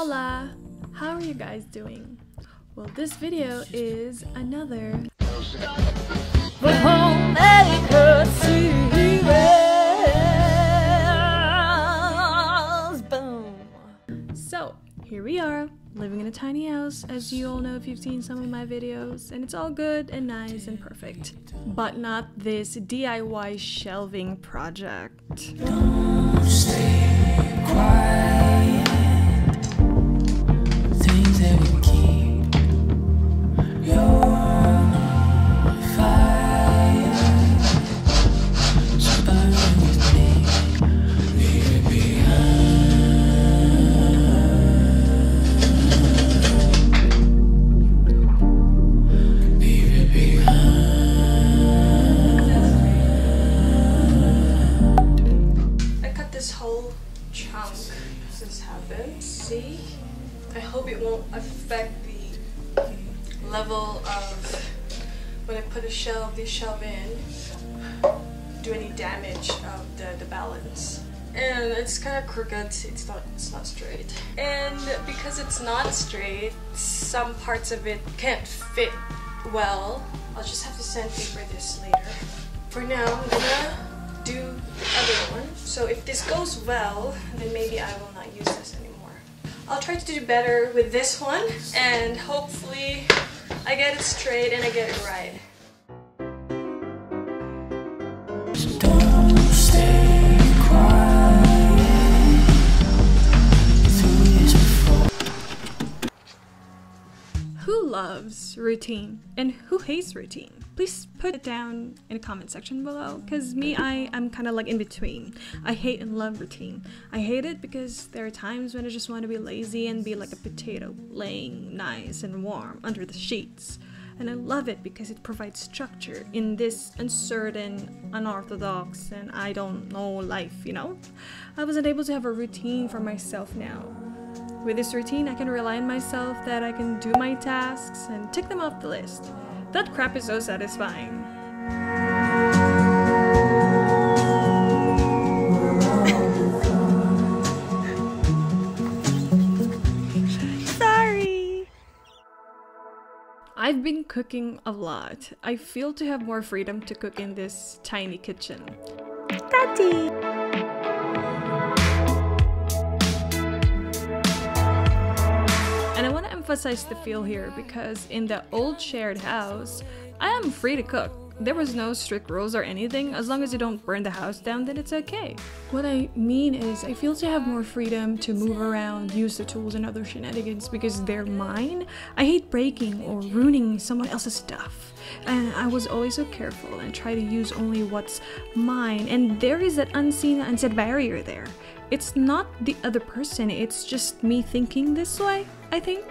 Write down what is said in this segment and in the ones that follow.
Hola! How are you guys doing? Well, this video is another. So, here we are, living in a tiny house, as you all know if you've seen some of my videos, and it's all good and nice and perfect. But not this DIY shelving project. Chunk. This happened. See? I hope it won't affect the um, level of when I put a shelf, this shelf in, do any damage of the, the balance. And it's kind of crooked. It's not. It's not straight. And because it's not straight, some parts of it can't fit well. I'll just have to sandpaper this later. For now, I'm gonna do. So if this goes well, then maybe I will not use this anymore. I'll try to do better with this one and hopefully I get it straight and I get it right. Don't stay quiet. Through this before. Who loves routine and who hates routine? Please put it down in the comment section below because me, I am kind of like in between. I hate and love routine. I hate it because there are times when I just want to be lazy and be like a potato laying nice and warm under the sheets. And I love it because it provides structure in this uncertain, unorthodox, and I don't know life, you know? I wasn't able to have a routine for myself now. With this routine, I can rely on myself that I can do my tasks and tick them off the list. That crap is so satisfying. Sorry! I've been cooking a lot. I feel to have more freedom to cook in this tiny kitchen. Daddy! Emphasize the feel here because in the old shared house, I am free to cook. There was no strict rules or anything. As long as you don't burn the house down, then it's okay. What I mean is, I feel to have more freedom to move around, use the tools and other shenanigans because they're mine. I hate breaking or ruining someone else's stuff. And I was always so careful and try to use only what's mine. And there is that unseen, unsaid barrier there. It's not the other person, it's just me thinking this way, I think.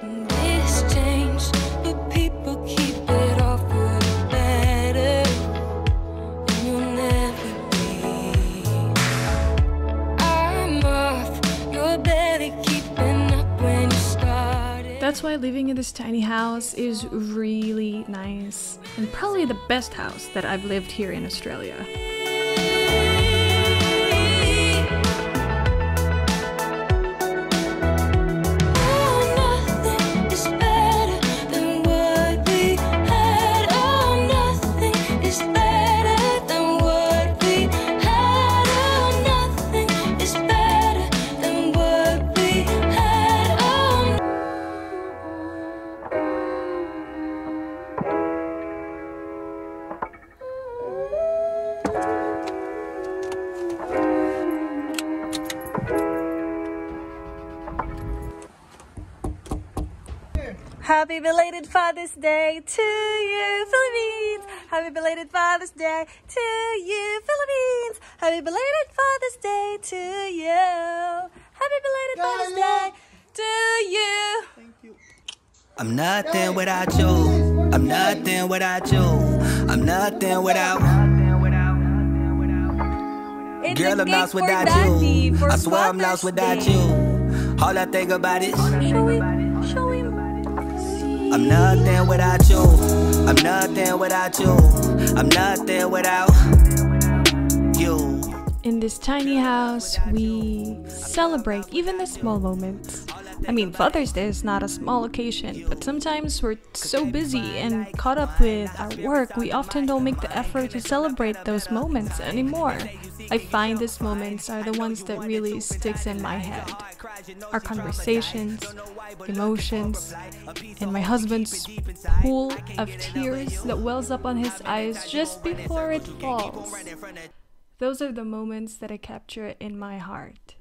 That's why living in this tiny house is really nice and probably the best house that I've lived here in Australia. Happy belated Father's Day to you, Philippines. Happy belated Father's Day to you, Philippines. Happy belated Father's Day to you. Happy belated Father's Day to you. I'm nothing without you. I'm nothing without you. I'm nothing without. It's Girl, a I'm lost without you. I swear I'm lost without you. All I think about is I'm nothing without you. I'm nothing without you. I'm nothing without you. In this tiny house, we celebrate even the small moments. I mean, Father's Day is not a small occasion, but sometimes we're so busy and caught up with our work, we often don't make the effort to celebrate those moments anymore. I find these moments are the ones that really sticks in my head. Our conversations, emotions, and my husband's pool of tears that wells up on his eyes just before it falls. Those are the moments that I capture in my heart.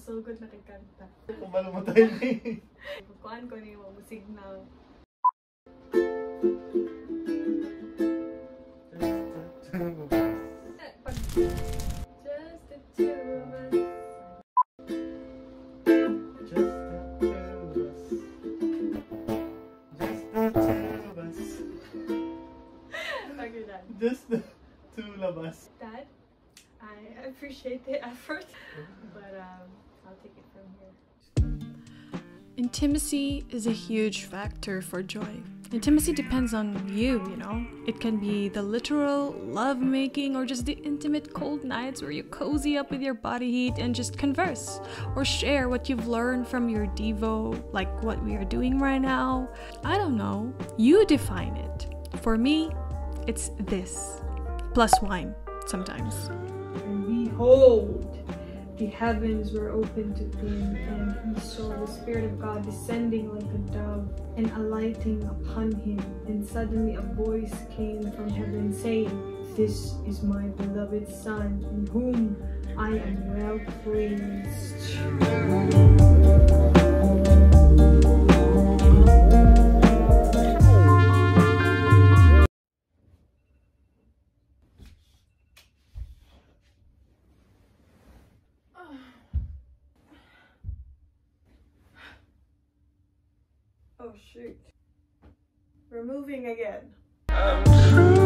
Ko, good na kagkanta. Kung mo tayo eh. Kukuhan ko niyo mo signal. Just the two of us. Just the two of us. Just the two of us. Okay, done. Just the two of us. Dad, I appreciate the effort, but um, I'll take it from here. Intimacy is a huge factor for joy. Intimacy depends on you, you know. It can be the literal love making or just the intimate cold nights where you cozy up with your body heat and just converse or share what you've learned from your Devo, like what we are doing right now. I don't know. You define it. For me, it's this plus wine sometimes. And behold, the heavens were opened to him, and he saw the Spirit of God descending like a dove and alighting upon him. And suddenly a voice came from heaven saying, This is my beloved Son, in whom I am well pleased. Oh shoot. Removing again. Um,